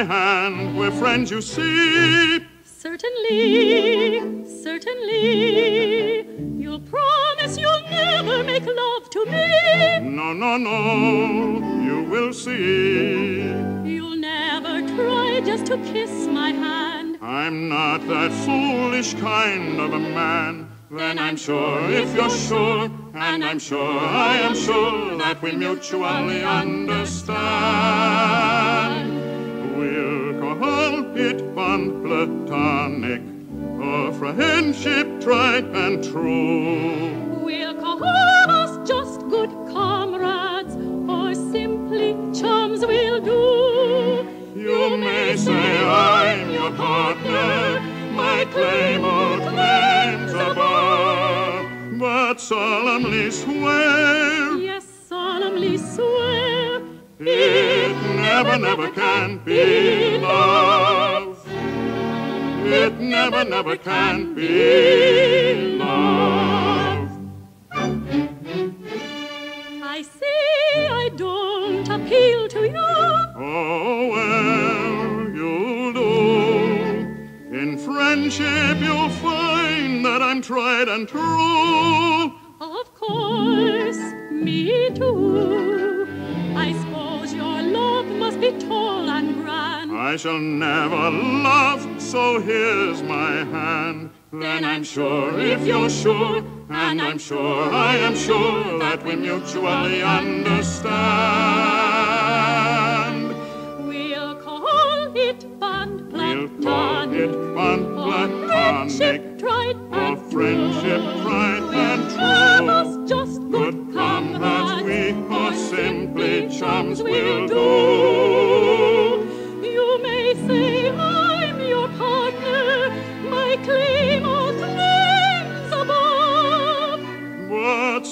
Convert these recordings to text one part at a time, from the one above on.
we're friends, you see. Certainly, certainly. You'll promise you'll never make love to me. No, no, no, you will see. You'll never try just to kiss my hand. I'm not that foolish kind of a man. Then I'm sure if you're sure, and I'm sure I am sure that we mutually understand. It bond platonic, a friendship tried and true. We'll call us just good comrades, or simply chums will do. You may say I'm your partner, my claim or claims above, but solemnly swear Yes, solemnly swear it never, never can be love. It never, never can be love. I see I don't appeal to you. Oh, well, you'll do. In friendship, you'll find that I'm tried and true. Of course, I shall never love, so here's my hand. Then I'm sure if you're sure, and I'm sure I am sure that we mutually understand. We'll call it bond We'll call it or platonic, friendship tried or friendship tried and true. us just Good comrades, we or simply chums will do.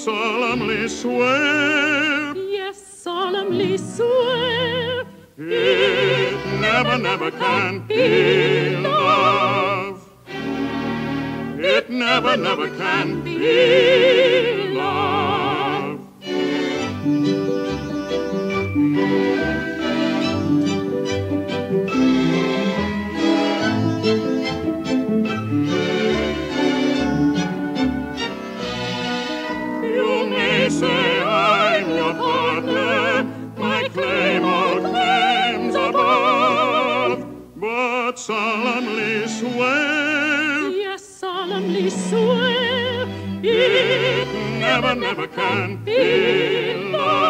Solemnly swear. Yes, solemnly swear. It never, never can be love. It never, never can be say I'm your partner, my claim or claims above, but solemnly swear Yes, solemnly swear it never, never can be love. It never, never can be